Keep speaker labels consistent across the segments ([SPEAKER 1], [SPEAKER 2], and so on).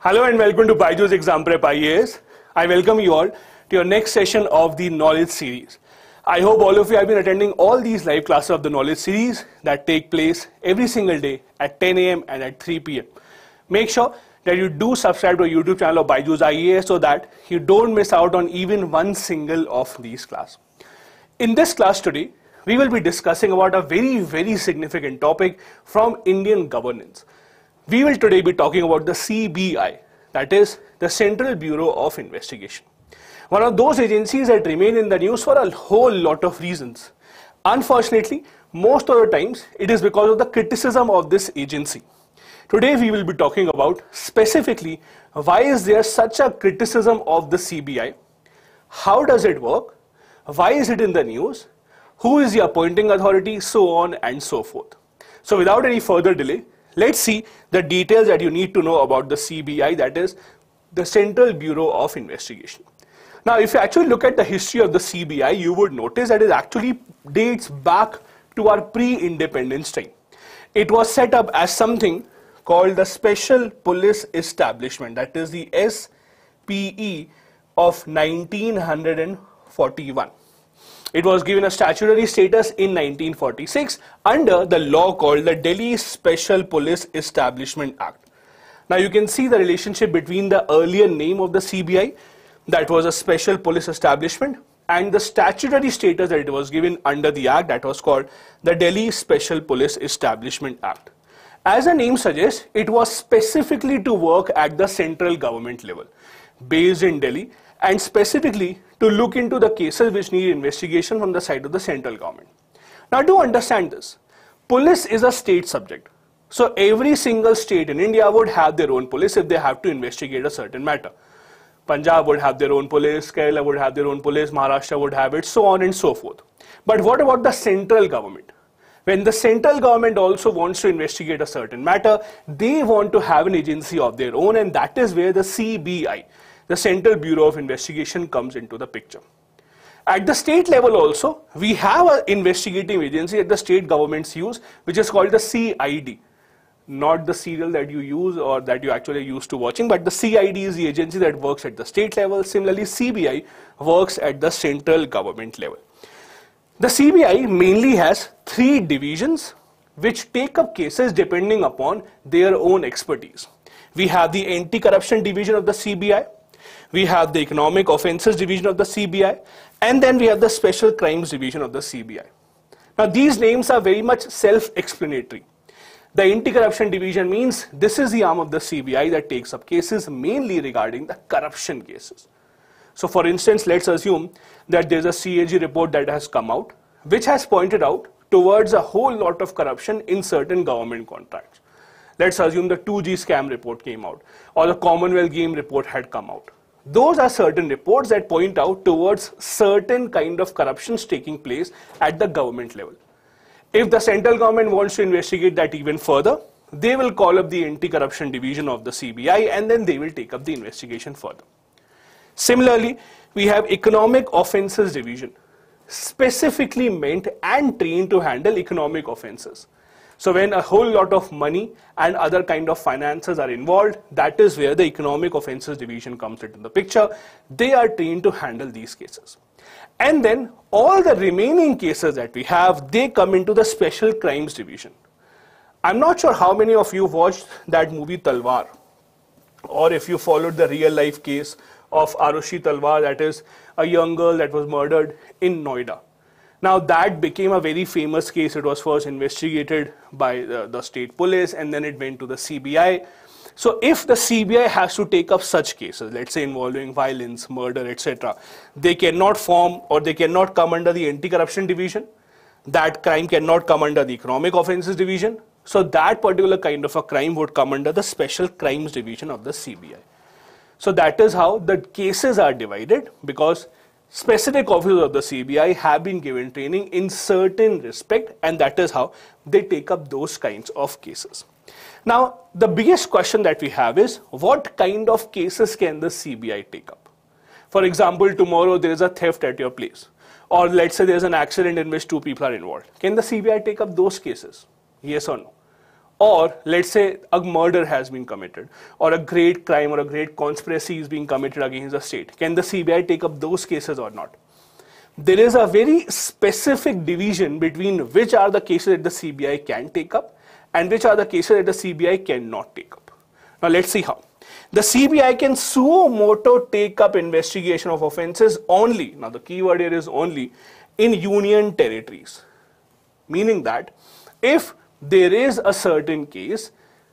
[SPEAKER 1] Hello and welcome to Byju's Exam Prep IAS. I welcome you all to your next session of the knowledge series. I hope all of you have been attending all these live classes of the knowledge series that take place every single day at 10 a.m. and at 3 p.m. Make sure that you do subscribe to our YouTube channel of Byju's IAS so that you don't miss out on even one single of these classes. In this class today, we will be discussing about a very, very significant topic from Indian governance. We will today be talking about the CBI, that is the Central Bureau of Investigation. One of those agencies that remain in the news for a whole lot of reasons. Unfortunately, most of the times it is because of the criticism of this agency. Today we will be talking about specifically why is there such a criticism of the CBI, how does it work, why is it in the news, who is the appointing authority, so on and so forth. So without any further delay, let's see the details that you need to know about the CBI, that is the Central Bureau of Investigation. Now, if you actually look at the history of the CBI, you would notice that it actually dates back to our pre-independence time. It was set up as something called the Special Police Establishment, that is the SPE of 1941. It was given a statutory status in 1946 under the law called the Delhi Special Police Establishment Act. Now you can see the relationship between the earlier name of the CBI, that was a special police establishment, and the statutory status that it was given under the act that was called the Delhi Special Police Establishment Act. As the name suggests, it was specifically to work at the central government level, based in Delhi, and specifically to look into the cases which need investigation from the side of the central government. Now to understand this, police is a state subject. So every single state in India would have their own police if they have to investigate a certain matter. Punjab would have their own police, Kerala would have their own police, Maharashtra would have it, so on and so forth. But what about the central government? When the central government also wants to investigate a certain matter, they want to have an agency of their own and that is where the CBI, the Central Bureau of Investigation comes into the picture. At the state level also, we have an investigative agency that the state governments use, which is called the CID. Not the serial that you use or that you actually used to watching, but the CID is the agency that works at the state level. Similarly, CBI works at the central government level. The CBI mainly has three divisions which take up cases depending upon their own expertise. We have the anti-corruption division of the CBI, we have the Economic Offences Division of the CBI, and then we have the Special Crimes Division of the CBI. Now, these names are very much self-explanatory. The Anti-Corruption Division means this is the arm of the CBI that takes up cases mainly regarding the corruption cases. So, for instance, let's assume that there's a CAG report that has come out, which has pointed out towards a whole lot of corruption in certain government contracts. Let's assume the 2G scam report came out, or the Commonwealth game report had come out those are certain reports that point out towards certain kind of corruptions taking place at the government level. If the central government wants to investigate that even further, they will call up the anti-corruption division of the CBI and then they will take up the investigation further. Similarly, we have economic offences division, specifically meant and trained to handle economic offences. So when a whole lot of money and other kind of finances are involved, that is where the economic offences division comes into the picture. They are trained to handle these cases. And then all the remaining cases that we have, they come into the special crimes division. I'm not sure how many of you watched that movie Talwar or if you followed the real life case of Arushi Talwar, that is a young girl that was murdered in Noida. Now that became a very famous case. It was first investigated by the, the, state police and then it went to the CBI. So if the CBI has to take up such cases, let's say involving violence, murder, etc., they cannot form or they cannot come under the anti-corruption division. That crime cannot come under the economic offences division. So that particular kind of a crime would come under the special crimes division of the CBI. So that is how the cases are divided because specific officers of the CBI have been given training in certain respect and that is how they take up those kinds of cases. Now, the biggest question that we have is what kind of cases can the CBI take up? For example, tomorrow there is a theft at your place or let's say there's an accident in which two people are involved. Can the CBI take up those cases? Yes or no? Or let's say a murder has been committed or a great crime or a great conspiracy is being committed against the state. Can the cbi take up those cases or not? There is a very specific division between which are the cases that the cbi can take up and which are the cases that the cbi cannot take up. Now let's see how. The CBI can suo moto take up investigation of offences only, now the keyword here is only, in union territories. Meaning that if there is a certain case,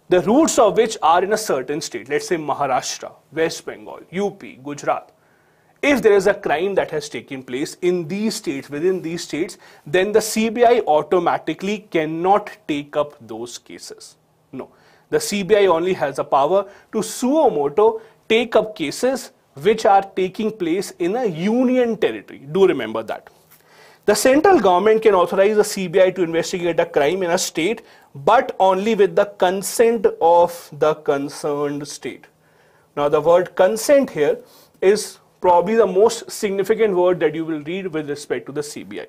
[SPEAKER 1] the roots of which are in a certain state, let's say Maharashtra, West Bengal, UP, Gujarat, if there is a crime that has taken place in these states, within these states, then the CBI automatically cannot take up those cases. No. The CBI only has the power to suo moto take up cases which are taking place in a union territory. Do remember that. The central government can authorize the CBI to investigate a crime in a state, but only with the consent of the concerned state. Now, the word consent here is probably the most significant word that you will read with respect to the CBI.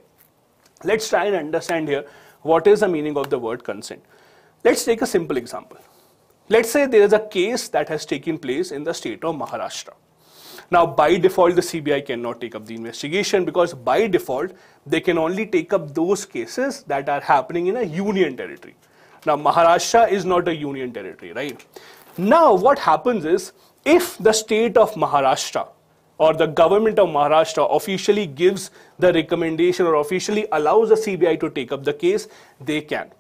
[SPEAKER 1] Let's try and understand here what is the meaning of the word consent. Let's take a simple example. Let's say there is a case that has taken place in the state of Maharashtra. Now, by default, the CBI cannot take up the investigation because by default, they can only take up those cases that are happening in a union territory. Now, Maharashtra is not a union territory, right? Now, what happens is if the state of Maharashtra or the government of Maharashtra officially gives the recommendation or officially allows the CBI to take up the case, they can.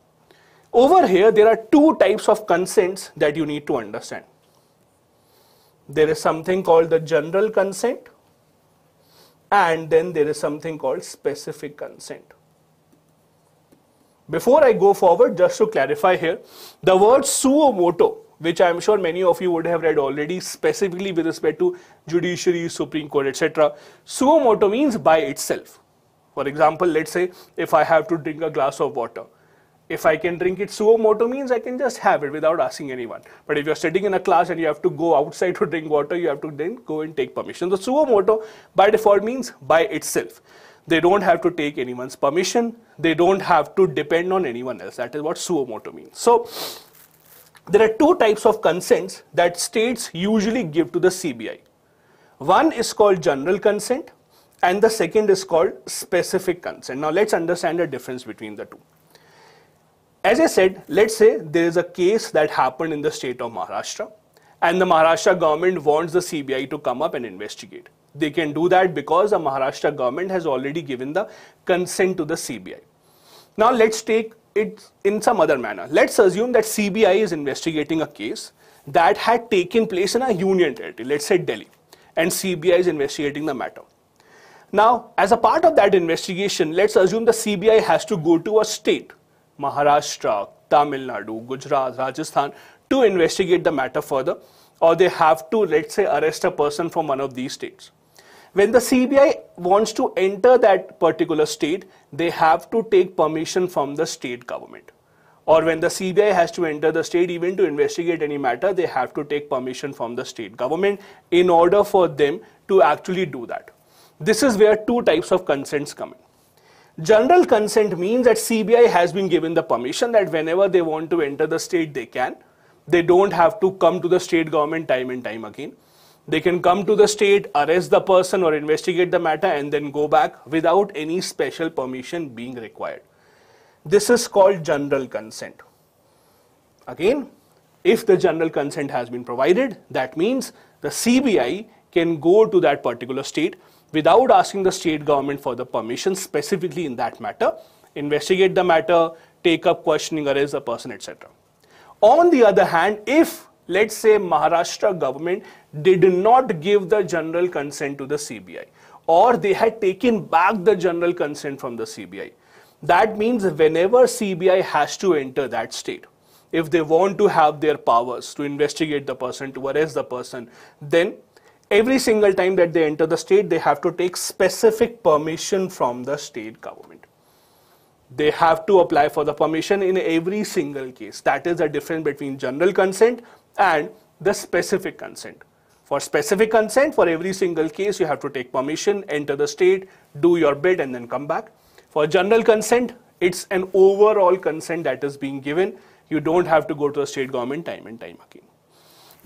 [SPEAKER 1] Over here, there are two types of consents that you need to understand there is something called the general consent and then there is something called specific consent. Before I go forward, just to clarify here, the word suo moto, which I am sure many of you would have read already, specifically with respect to judiciary, Supreme Court, etc. Suo moto means by itself. For example, let's say if I have to drink a glass of water, if I can drink it suo moto means I can just have it without asking anyone. But if you're sitting in a class and you have to go outside to drink water, you have to then go and take permission. The suo moto by default means by itself. They don't have to take anyone's permission. They don't have to depend on anyone else. That is what suo moto means. So there are two types of consents that states usually give to the CBI. One is called general consent and the second is called specific consent. Now let's understand the difference between the two. As I said, let's say there is a case that happened in the state of Maharashtra and the Maharashtra government wants the CBI to come up and investigate. They can do that because the Maharashtra government has already given the consent to the CBI. Now let's take it in some other manner. Let's assume that CBI is investigating a case that had taken place in a union territory, let's say Delhi, and CBI is investigating the matter. Now, as a part of that investigation, let's assume the CBI has to go to a state Maharashtra, Tamil Nadu, Gujarat, Rajasthan to investigate the matter further or they have to, let's say, arrest a person from one of these states. When the CBI wants to enter that particular state, they have to take permission from the state government. Or when the CBI has to enter the state even to investigate any matter, they have to take permission from the state government in order for them to actually do that. This is where two types of consents come in. General consent means that CBI has been given the permission that whenever they want to enter the state, they can. They don't have to come to the state government time and time again. They can come to the state, arrest the person or investigate the matter and then go back without any special permission being required. This is called general consent. Again, if the general consent has been provided, that means the CBI can go to that particular state without asking the state government for the permission specifically in that matter, investigate the matter, take up questioning, arrest the person, etc. On the other hand, if let's say Maharashtra government did not give the general consent to the CBI or they had taken back the general consent from the CBI, that means whenever CBI has to enter that state, if they want to have their powers to investigate the person, to arrest the person, then every single time that they enter the state, they have to take specific permission from the state government. They have to apply for the permission in every single case. That is the difference between general consent and the specific consent. For specific consent, for every single case, you have to take permission, enter the state, do your bid, and then come back. For general consent, it's an overall consent that is being given You don't have to go to the state government time and time again.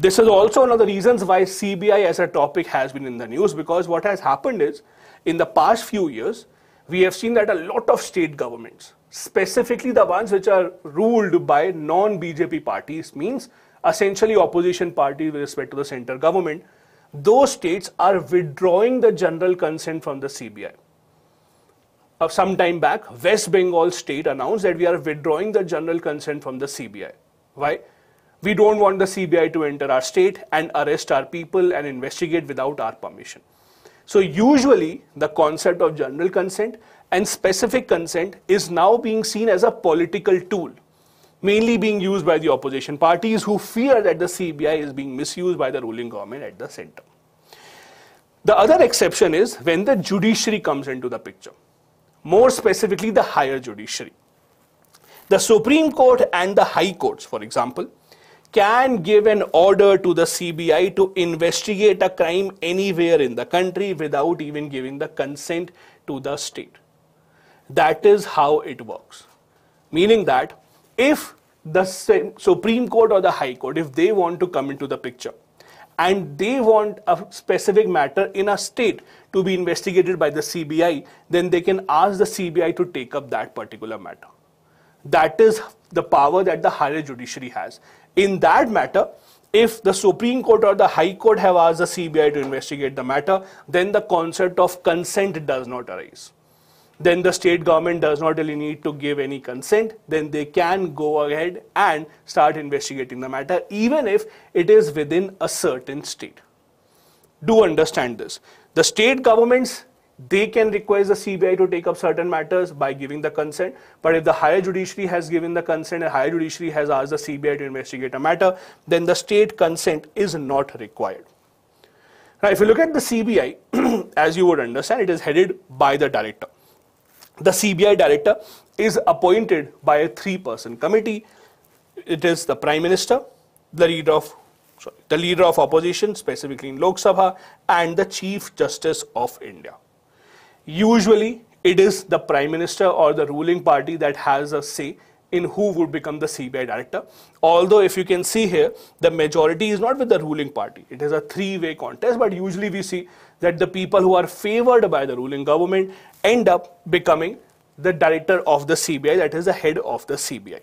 [SPEAKER 1] This is also one of the reasons why CBI as a topic has been in the news because what has happened is in the past few years, we have seen that a lot of state governments, specifically the ones which are ruled by non-BJP parties, means essentially opposition parties with respect to the center government, those states are withdrawing the general consent from the CBI. Uh, some time back, West Bengal state announced that we are withdrawing the general consent from the CBI. Why? We don't want the CBI to enter our state and arrest our people and investigate without our permission. So usually the concept of general consent and specific consent is now being seen as a political tool, mainly being used by the opposition parties who fear that the CBI is being misused by the ruling government at the center. The other exception is when the judiciary comes into the picture, more specifically the higher judiciary. The Supreme Court and the High Courts, for example, can give an order to the CBI to investigate a crime anywhere in the country without even giving the consent to the state. That is how it works. Meaning that if the Supreme Court or the High Court, if they want to come into the picture and they want a specific matter in a state to be investigated by the CBI, then they can ask the CBI to take up that particular matter. That is the power that the higher judiciary has. In that matter, if the Supreme Court or the High Court have asked the CBI to investigate the matter, then the concept of consent does not arise. Then the state government does not really need to give any consent, then they can go ahead and start investigating the matter, even if it is within a certain state. Do understand this. The state governments they can request the CBI to take up certain matters by giving the consent. But if the higher judiciary has given the consent and higher judiciary has asked the CBI to investigate a matter, then the state consent is not required. Now, if you look at the CBI, as you would understand, it is headed by the director. The CBI director is appointed by a three-person committee. It is the Prime Minister, the leader of sorry, the leader of opposition, specifically in Lok Sabha, and the Chief Justice of India. Usually, it is the Prime Minister or the ruling party that has a say in who would become the CBI director. Although, if you can see here, the majority is not with the ruling party. It is a three-way contest, but usually we see that the people who are favored by the ruling government end up becoming the director of the CBI, that is the head of the CBI.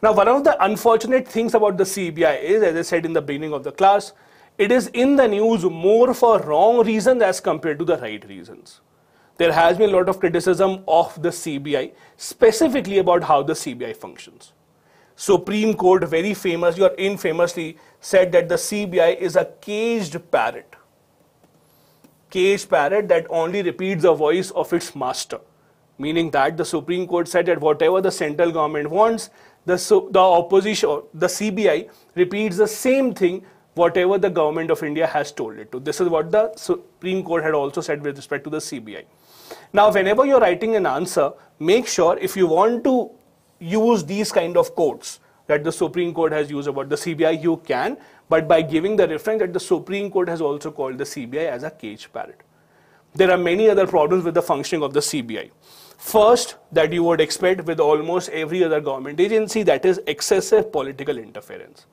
[SPEAKER 1] Now, one of the unfortunate things about the CBI is, as I said in the beginning of the class, it is in the news more for wrong reasons as compared to the right reasons. There has been a lot of criticism of the CBI, specifically about how the CBI functions. Supreme Court very famously or infamously said that the CBI is a caged parrot. Caged parrot that only repeats the voice of its master. Meaning that the Supreme Court said that whatever the central government wants, the, the opposition, the CBI repeats the same thing whatever the government of India has told it to. This is what the Supreme Court had also said with respect to the CBI. Now, whenever you're writing an answer, make sure if you want to use these kind of quotes that the Supreme Court has used about the CBI, you can, but by giving the reference that the Supreme Court has also called the CBI as a cage parrot. There are many other problems with the functioning of the CBI. First, that you would expect with almost every other government agency, that is excessive political interference.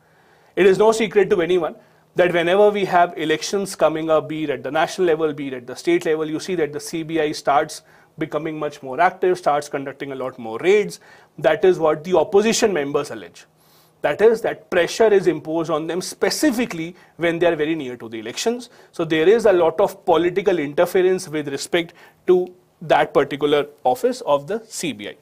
[SPEAKER 1] It is no secret to anyone that whenever we have elections coming up, be it at the national level, be it at the state level, you see that the CBI starts becoming much more active, starts conducting a lot more raids. That is what the opposition members allege. That is, that pressure is imposed on them specifically when they are very near to the elections. So there is a lot of political interference with respect to that particular office of the CBI.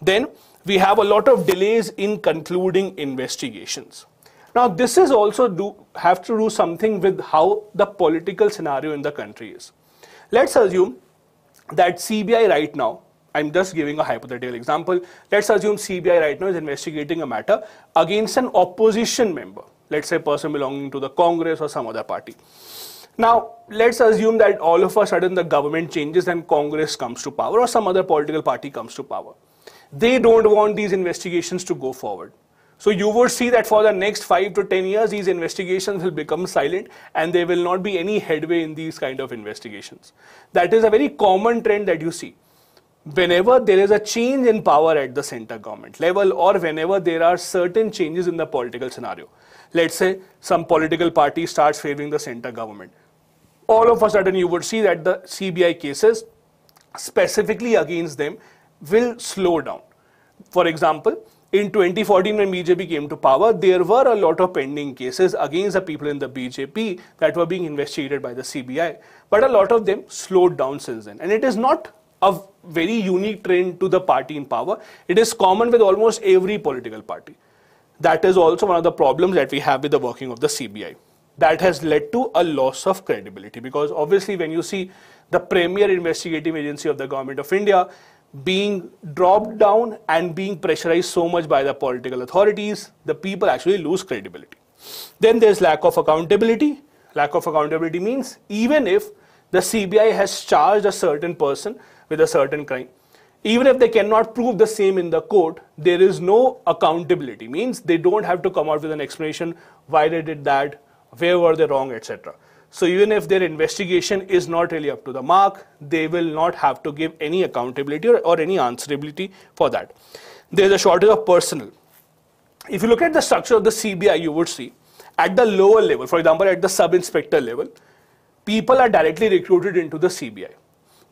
[SPEAKER 1] Then we have a lot of delays in concluding investigations. Now, this is also do have to do something with how the political scenario in the country is. Let's assume that CBI right now, I'm just giving a hypothetical example. Let's assume CBI right now is investigating a matter against an opposition member, let's say a person belonging to the Congress or some other party. Now, let's assume that all of a sudden the government changes and Congress comes to power or some other political party comes to power. They don't want these investigations to go forward. So you would see that for the next 5 to 10 years, these investigations will become silent and there will not be any headway in these kind of investigations. That is a very common trend that you see. whenever there is a change in power at the center government level or whenever there are certain changes in the political scenario. Let's say some political party starts favoring the center government. All of a sudden you would see that the CBI cases specifically against them will slow down. For example, in 2014 when BJP came to power, there were a lot of pending cases against the people in the BJP that were being investigated by the CBI. But a lot of them slowed down since then. And it is not a very unique trend to the party in power. It is common with almost every political party. That is also one of the problems that we have with the working of the CBI. That has led to a loss of credibility because obviously when you see the premier investigative agency of the government of India being dropped down and being pressurized so much by the political authorities, the people actually lose credibility. Then there's lack of accountability. Lack of accountability means even if the CBI has charged a certain person with a certain crime, even if they cannot prove the same in the court, there is no accountability. Means they don't have to come out with an explanation why they did that, where were they wrong, etc. So even if their investigation is not really up to the mark, they will not have to give any accountability or, or any answerability for that. There is a shortage of personnel. If you look at the structure of the CBI, you would see at the lower level, for example, at the sub-inspector level, people are directly recruited into the CBI.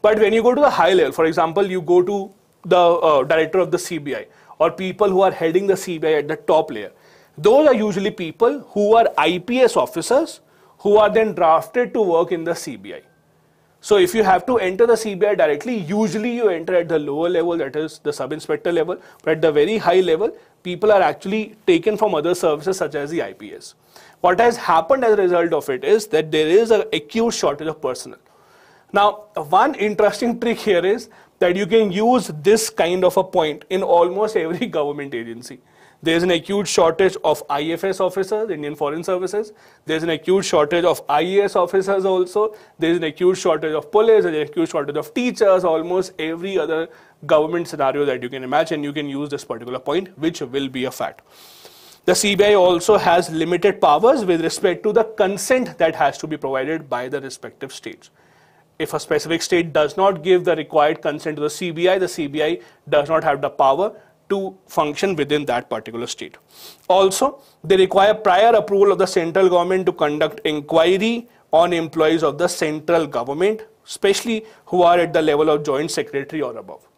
[SPEAKER 1] But when you go to the high level, for example, you go to the uh, director of the CBI or people who are heading the CBI at the top layer, those are usually people who are IPS officers who are then drafted to work in the CBI. So if you have to enter the CBI directly, usually you enter at the lower level, that is the sub-inspector level, but at the very high level, people are actually taken from other services such as the IPS. What has happened as a result of it is that there is an acute shortage of personnel. Now, one interesting trick here is that you can use this kind of a point in almost every government agency. There's an acute shortage of IFS officers, Indian Foreign Services. There's an acute shortage of IAS officers also. There's an acute shortage of police, there's an acute shortage of teachers, almost every other government scenario that you can imagine, you can use this particular point, which will be a fact. The CBI also has limited powers with respect to the consent that has to be provided by the respective states. If a specific state does not give the required consent to the CBI, the CBI does not have the power to function within that particular state. Also, they require prior approval of the central government to conduct inquiry on employees of the central government, especially who are at the level of joint secretary or above.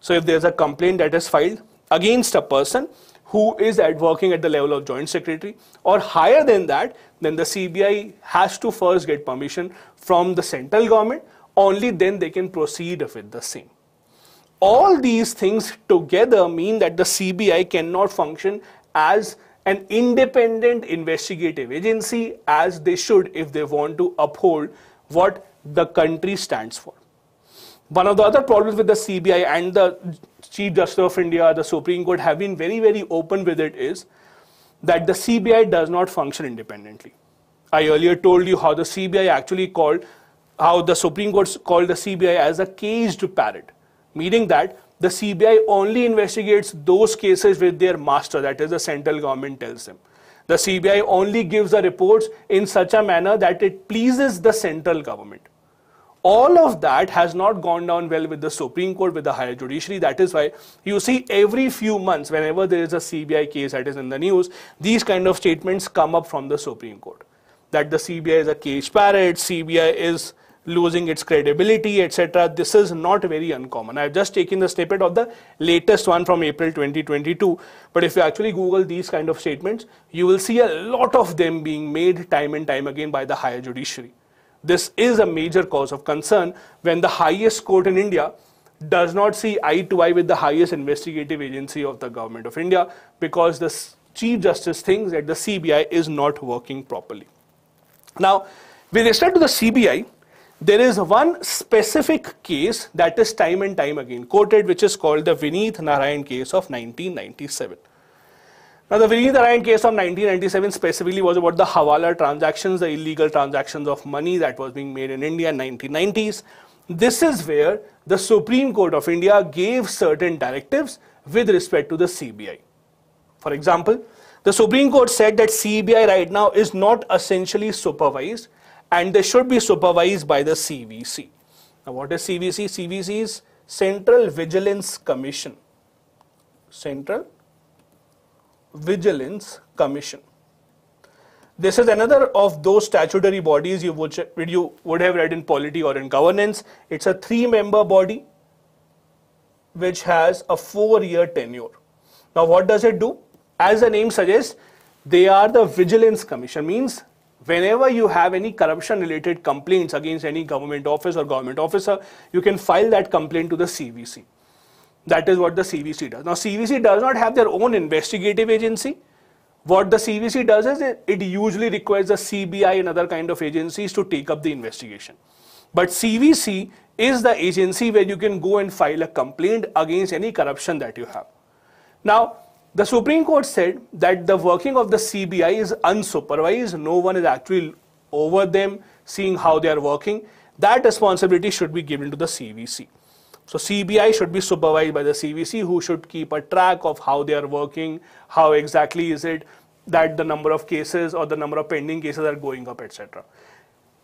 [SPEAKER 1] So if there's a complaint that is filed against a person who is at working at the level of joint secretary or higher than that, then the CBI has to first get permission from the central government, only then they can proceed with the same all these things together mean that the CBI cannot function as an independent investigative agency as they should if they want to uphold what the country stands for. One of the other problems with the CBI and the Chief Justice of India, the Supreme Court have been very, very open with it is that the CBI does not function independently. I earlier told you how the CBI actually called, how the Supreme Court called the CBI as a caged parrot meaning that the CBI only investigates those cases with their master, that is the central government tells them. The CBI only gives the reports in such a manner that it pleases the central government. All of that has not gone down well with the Supreme Court, with the higher judiciary. That is why you see every few months, whenever there is a CBI case that is in the news, these kind of statements come up from the Supreme Court. That the CBI is a cage parrot, CBI is losing its credibility, etc. This is not very uncommon. I've just taken the snippet of the latest one from April 2022. But if you actually Google these kind of statements, you will see a lot of them being made time and time again by the higher judiciary. This is a major cause of concern when the highest court in India does not see eye to eye with the highest investigative agency of the government of India because the Chief Justice thinks that the CBI is not working properly. Now, with respect to the CBI, there is one specific case that is time and time again quoted, which is called the Vineet Narayan case of 1997. Now, the Vineet Narayan case of 1997 specifically was about the Hawala transactions, the illegal transactions of money that was being made in India in 1990s. This is where the Supreme Court of India gave certain directives with respect to the CBI. For example, the Supreme Court said that CBI right now is not essentially supervised and they should be supervised by the CVC. Now what is CVC? CVC is Central Vigilance Commission. Central Vigilance Commission. This is another of those statutory bodies you would, you would have read in polity or in governance. It's a three-member body which has a four-year tenure. Now what does it do? As the name suggests, they are the Vigilance Commission, means whenever you have any corruption related complaints against any government office or government officer, you can file that complaint to the CVC. That is what the CVC does. Now, CVC does not have their own investigative agency. What the CVC does is it, usually requires the CBI and other kind of agencies to take up the investigation. But CVC is the agency where you can go and file a complaint against any corruption that you have. Now, the Supreme Court said that the working of the CBI is unsupervised. No one is actually over them seeing how they are working. That responsibility should be given to the CVC. So CBI should be supervised by the CVC who should keep a track of how they are working, how exactly is it that the number of cases or the number of pending cases are going up, etc.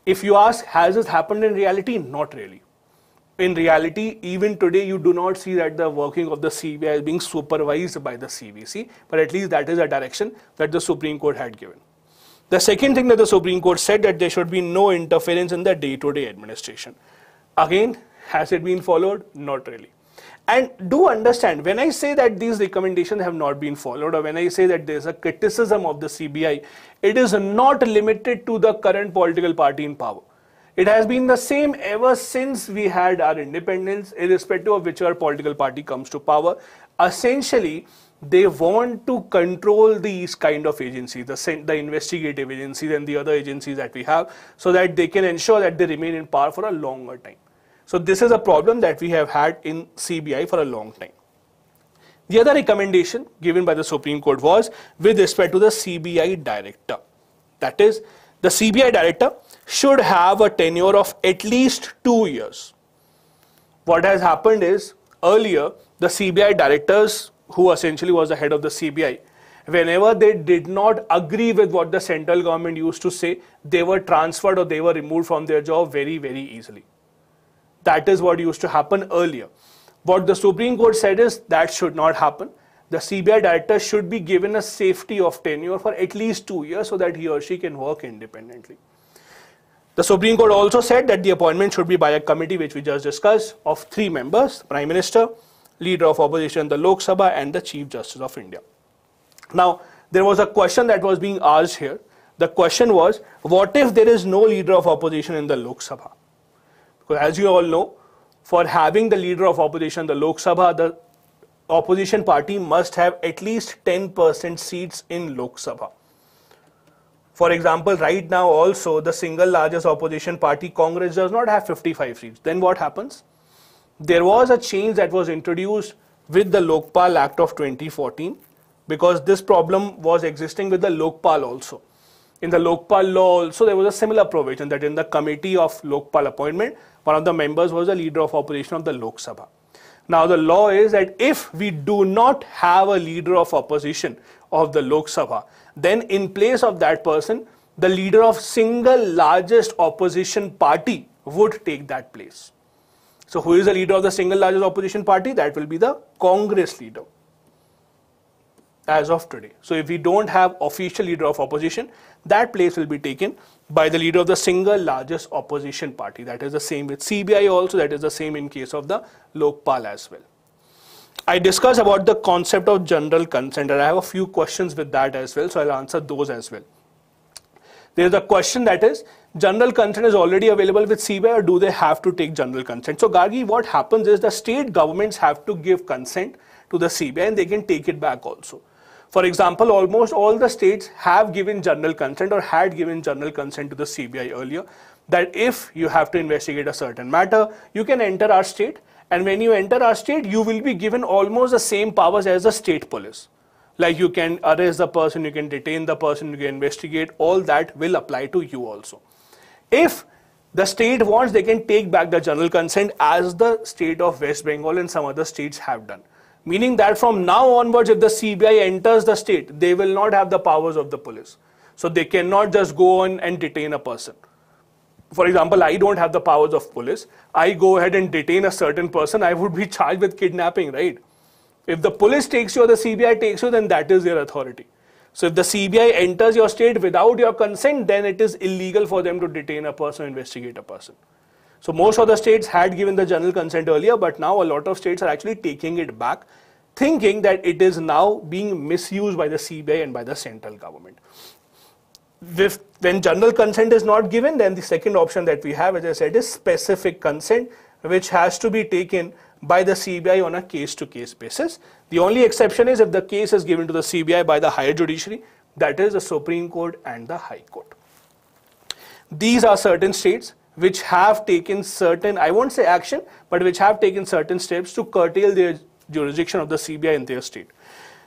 [SPEAKER 1] If you ask, has this happened in reality? Not really in reality, even today, you do not see that the working of the CBI is being supervised by the CVC, but at least that is a direction that the Supreme Court had given. The second thing that the Supreme Court said that there should be no interference in the day-to-day -day administration. Again, has it been followed? Not really. And do understand, when I say that these recommendations have not been followed, or when I say that there's a criticism of the CBI, it is not limited to the current political party in power. It has been the same ever since we had our independence, irrespective of whichever political party comes to power. Essentially, they want to control these kind of agencies, the, the investigative agencies and the other agencies that we have, so that they can ensure that they remain in power for a longer time. So this is a problem that we have had in CBI for a long time. The other recommendation given by the Supreme Court was with respect to the CBI director. That is, the CBI director should have a tenure of at least two years. What has happened is earlier the CBI directors, who essentially was the head of the CBI, whenever they did not agree with what the central government used to say, they were transferred or they were removed from their job very, very easily. That is what used to happen earlier. What the Supreme Court said is that should not happen. The CBI director should be given a safety of tenure for at least two years so that he or she can work independently. The Supreme Court also said that the appointment should be by a committee which we just discussed of three members, Prime Minister, Leader of Opposition, the Lok Sabha and the Chief Justice of India. Now, there was a question that was being asked here. The question was, what if there is no Leader of Opposition in the Lok Sabha? Because as you all know, for having the Leader of Opposition the Lok Sabha, the opposition party must have at least 10% seats in Lok Sabha. For example, right now also the single largest opposition party, Congress, does not have 55 seats. Then what happens? There was a change that was introduced with the Lokpal Act of 2014 because this problem was existing with the Lokpal also. In the Lokpal law also there was a similar provision that in the committee of Lokpal appointment, one of the members was the leader of opposition of the Lok Sabha. Now the law is that if we do not have a leader of opposition of the Lok Sabha, then in place of that person, the leader of single largest opposition party would take that place. So who is the leader of the single largest opposition party? That will be the Congress leader as of today. So if we don't have official leader of opposition, that place will be taken by the leader of the single largest opposition party. That is the same with CBI also, that is the same in case of the Lokpal as well. I discussed about the concept of general consent and I have a few questions with that as well, so I'll answer those as well. There is a question that is, general consent is already available with CBI or do they have to take general consent? So Gargi, what happens is the state governments have to give consent to the CBI and they can take it back also. For example, almost all the states have given general consent or had given general consent to the CBI earlier that if you have to investigate a certain matter, you can enter our state and when you enter our state, you will be given almost the same powers as the state police. Like you can arrest the person, you can detain the person, you can investigate, all that will apply to you also. If the state wants, they can take back the general consent as the state of West Bengal and some other states have done. Meaning that from now onwards, if the CBI enters the state, they will not have the powers of the police. So they cannot just go on and detain a person. For example, I don't have the powers of police. I go ahead and detain a certain person, I would be charged with kidnapping, right? If the police takes you or the CBI takes you, then that is their authority. So if the CBI enters your state without your consent, then it is illegal for them to detain a person investigate a person. So most of the states had given the general consent earlier, but now a lot of states are actually taking it back, thinking that it is now being misused by the CBI and by the central government. If, when general consent is not given, then the second option that we have, as I said, is specific consent, which has to be taken by the CBI on a case-to-case basis. The only exception is if the case is given to the CBI by the higher judiciary, that is the Supreme Court and the High Court. These are certain states which have taken certain, I won't say action, but which have taken certain steps to curtail their jurisdiction of the CBI in their state.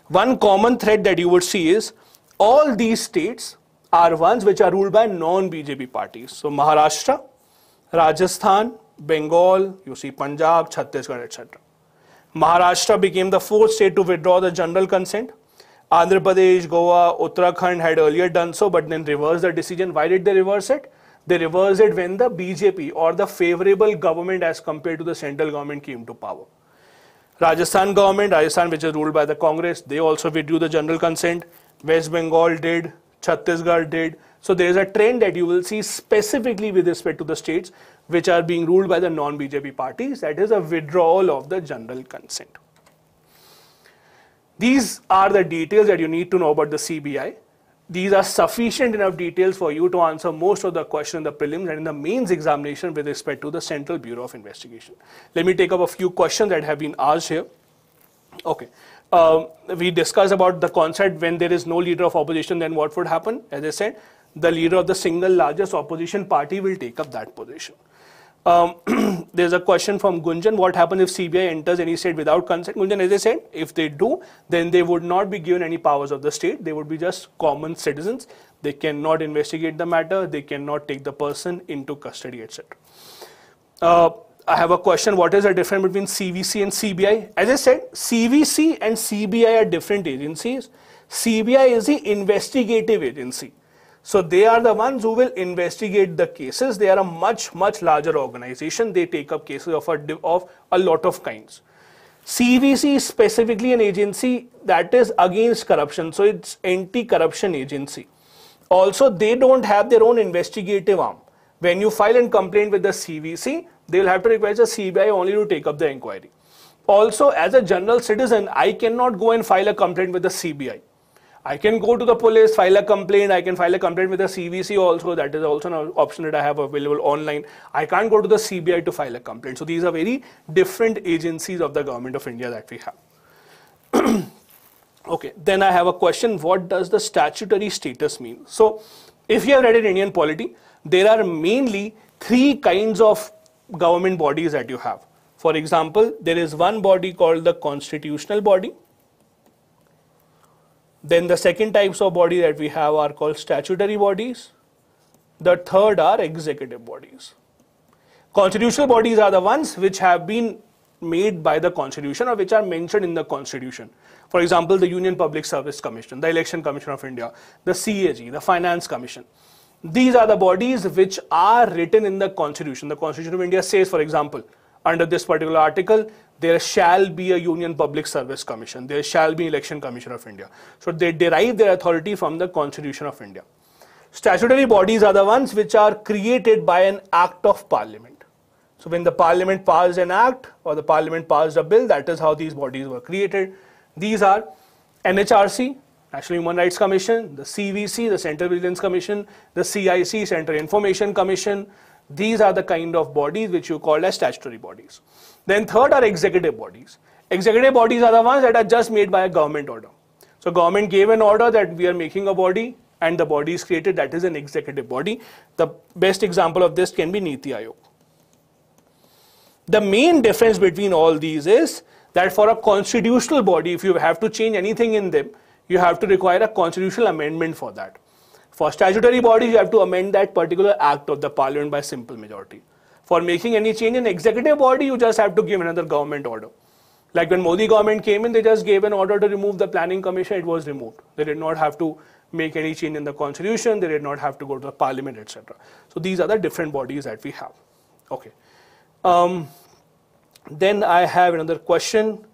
[SPEAKER 1] One common thread that you would see is all these states are ones which are ruled by non-BJP parties. So Maharashtra, Rajasthan, Bengal, you see Punjab, Chhattisgarh, etc. Maharashtra became the fourth state to withdraw the general consent. Andhra Pradesh, Goa, Uttarakhand had earlier done so, but then reversed the decision. Why did they reverse it? They reversed it when the BJP or the favorable government as compared to the central government came to power. Rajasthan government, Rajasthan which is ruled by the Congress, they also withdrew the general consent. West Bengal did, Chhattisgarh did. So there is a trend that you will see specifically with respect to the states which are being ruled by the non-BJP parties, that is a withdrawal of the general consent. These are the details that you need to know about the CBI. These are sufficient enough details for you to answer most of the questions in the prelims and in the mains examination with respect to the Central Bureau of Investigation. Let me take up a few questions that have been asked here. Okay. Um, we discussed about the concept when there is no leader of opposition, then what would happen? As I said, the leader of the single largest opposition party will take up that position. Um, there's a question from Gunjan. What happens if CBI enters any state without consent? Gunjan, as I said, if they do, then they would not be given any powers of the state. They would be just common citizens. They cannot investigate the matter. They cannot take the person into custody, etc. Uh, I have a question. What is the difference between CVC and CBI? As I said, CVC and CBI are different agencies. CBI is the investigative agency. So they are the ones who will investigate the cases. They are a much, much larger organization. They take up cases of a, of a lot of kinds. CVC is specifically an agency that is against corruption. So it's anti-corruption agency. Also, they don't have their own investigative arm. When you file a complaint with the CVC, they will have to request the CBI only to take up the inquiry. Also, as a general citizen, I cannot go and file a complaint with the CBI. I can go to the police, file a complaint. I can file a complaint with the CVC also. That is also an option that I have available online. I can't go to the CBI to file a complaint. So these are very different agencies of the government of India that we have. okay, then I have a question. What does the statutory status mean? So if you have read in Indian polity, there are mainly three kinds of government bodies that you have. For example, there is one body called the constitutional body then the second types of body that we have are called statutory bodies. The third are executive bodies. Constitutional bodies are the ones which have been made by the constitution or which are mentioned in the constitution. For example, the Union Public Service Commission, the Election Commission of India, the CAG, the Finance Commission. These are the bodies which are written in the constitution. The Constitution of India says, for example, under this particular article, there shall be a Union Public Service Commission. There shall be Election Commission of India. So they derive their authority from the Constitution of India. Statutory bodies are the ones which are created by an act of parliament. So when the parliament passed an act or the parliament passed a bill, that is how these bodies were created. These are NHRC, National Human Rights Commission, the CVC, the Central Vigilance Commission, the CIC, Central Information Commission. These are the kind of bodies which you call as statutory bodies. Then third are executive bodies. Executive bodies are the ones that are just made by a government order. So government gave an order that we are making a body and the body is created that is an executive body. The best example of this can be Niti Aayog. The main difference between all these is that for a constitutional body, if you have to change anything in them, you have to require a constitutional amendment for that. For statutory bodies, you have to amend that particular act of the parliament by simple majority. For making any change in executive body, you just have to give another government order. Like when Modi government came in, they just gave an order to remove the planning commission, it was removed. They did not have to make any change in the constitution. They did not have to go to the parliament, etc. So these are the different bodies that we have. Okay. Um, then I have another question.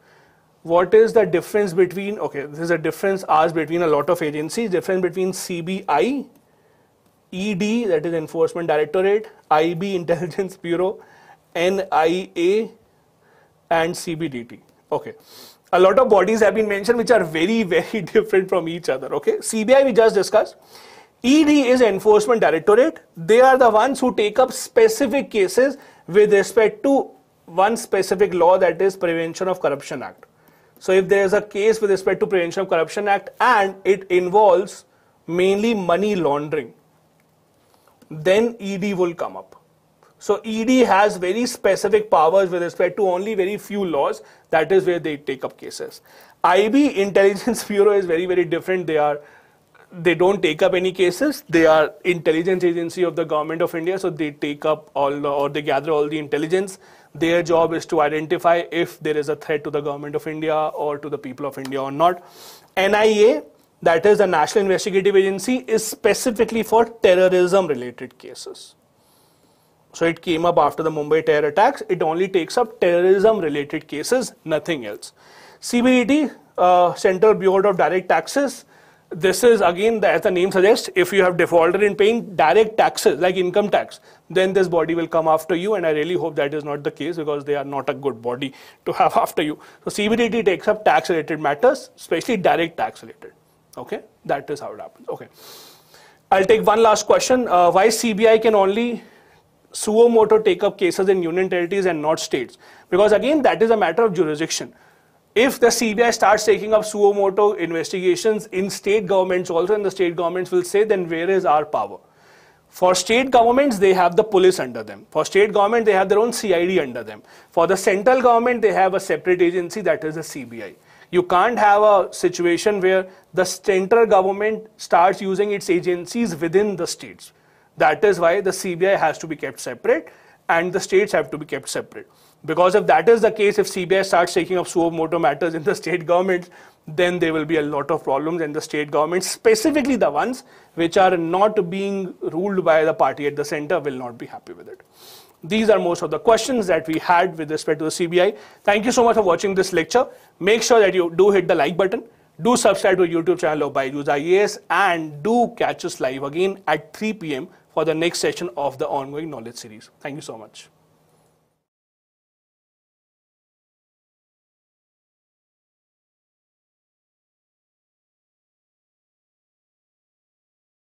[SPEAKER 1] What is the difference between, okay, this is a difference asked between a lot of agencies, difference between CBI, ED, that is Enforcement Directorate, IB, Intelligence Bureau, NIA, and CBDT. Okay. A lot of bodies have been mentioned which are very, very different from each other. Okay. CBI we just discussed. ED is Enforcement Directorate. They are the ones who take up specific cases with respect to one specific law that is Prevention of Corruption Act. So if there is a case with respect to Prevention of Corruption Act and it involves mainly money laundering, then ED will come up. So ED has very specific powers with respect to only very few laws. That is where they take up cases. IB Intelligence Bureau is very very different. They are they don't take up any cases. They are intelligence agency of the government of India. So they take up all or they gather all the intelligence. Their job is to identify if there is a threat to the government of India or to the people of India or not. NIA, that is the National Investigative Agency, is specifically for terrorism related cases. So it came up after the Mumbai terror attacks. It only takes up terrorism related cases, nothing else. CBDT, uh, Central Bureau of Direct Taxes, this is again, as the name suggests, if you have defaulted in paying direct taxes like income tax, then this body will come after you. And I really hope that is not the case because they are not a good body to have after you. So CBDT takes up tax related matters, especially direct tax related. Okay, that is how it happens. Okay. I'll take one last question. Uh, why CBI can only suo moto take up cases in union territories and not states? Because again, that is a matter of jurisdiction. If the CBI starts taking up suo moto investigations in state governments also, and the state governments will say, then where is our power? For state governments, they have the police under them. For state government, they have their own CID under them. For the central government, they have a separate agency that is the CBI. You can't have a situation where the central government starts using its agencies within the states. That is why the CBI has to be kept separate and the states have to be kept separate. Because if that is the case, if CBI starts taking up suo moto matters in the state governments, then there will be a lot of problems and the state governments, specifically the ones which are not being ruled by the party at the center will not be happy with it. These are most of the questions that we had with respect to the CBI. Thank you so much for watching this lecture. Make sure that you do hit the like button, do subscribe to our YouTube channel of Byju's IAS and do catch us live again at 3 p.m. for the next session of the ongoing knowledge series. Thank you so much.